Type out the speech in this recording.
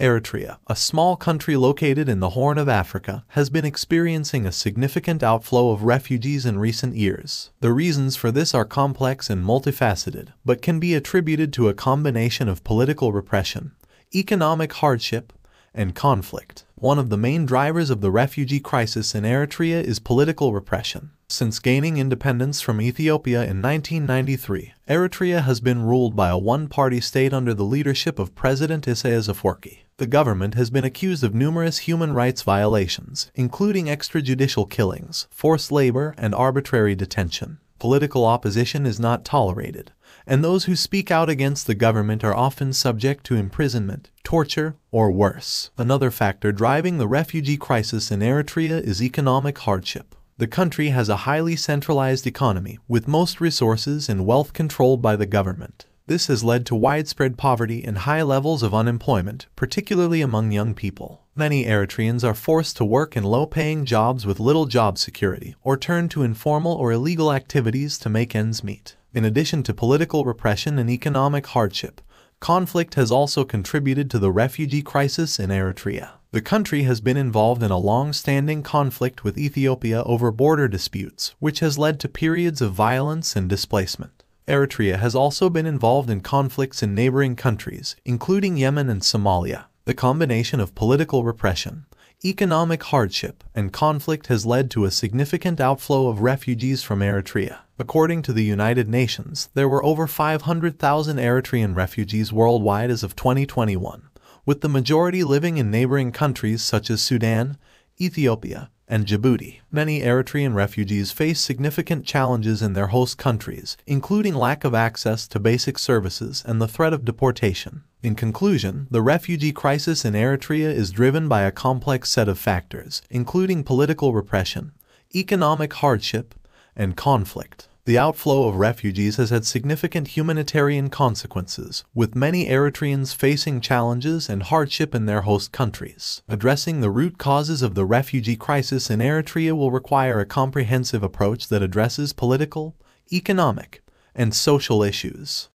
Eritrea, a small country located in the Horn of Africa, has been experiencing a significant outflow of refugees in recent years. The reasons for this are complex and multifaceted, but can be attributed to a combination of political repression, economic hardship, and conflict. One of the main drivers of the refugee crisis in Eritrea is political repression. Since gaining independence from Ethiopia in 1993, Eritrea has been ruled by a one-party state under the leadership of President Isaias Afwerki. The government has been accused of numerous human rights violations, including extrajudicial killings, forced labor, and arbitrary detention. Political opposition is not tolerated, and those who speak out against the government are often subject to imprisonment, torture, or worse. Another factor driving the refugee crisis in Eritrea is economic hardship. The country has a highly centralized economy, with most resources and wealth controlled by the government. This has led to widespread poverty and high levels of unemployment, particularly among young people. Many Eritreans are forced to work in low-paying jobs with little job security, or turn to informal or illegal activities to make ends meet. In addition to political repression and economic hardship, conflict has also contributed to the refugee crisis in Eritrea. The country has been involved in a long-standing conflict with Ethiopia over border disputes, which has led to periods of violence and displacement. Eritrea has also been involved in conflicts in neighboring countries, including Yemen and Somalia. The combination of political repression, economic hardship, and conflict has led to a significant outflow of refugees from Eritrea. According to the United Nations, there were over 500,000 Eritrean refugees worldwide as of 2021 with the majority living in neighboring countries such as Sudan, Ethiopia, and Djibouti. Many Eritrean refugees face significant challenges in their host countries, including lack of access to basic services and the threat of deportation. In conclusion, the refugee crisis in Eritrea is driven by a complex set of factors, including political repression, economic hardship, and conflict. The outflow of refugees has had significant humanitarian consequences, with many Eritreans facing challenges and hardship in their host countries. Addressing the root causes of the refugee crisis in Eritrea will require a comprehensive approach that addresses political, economic, and social issues.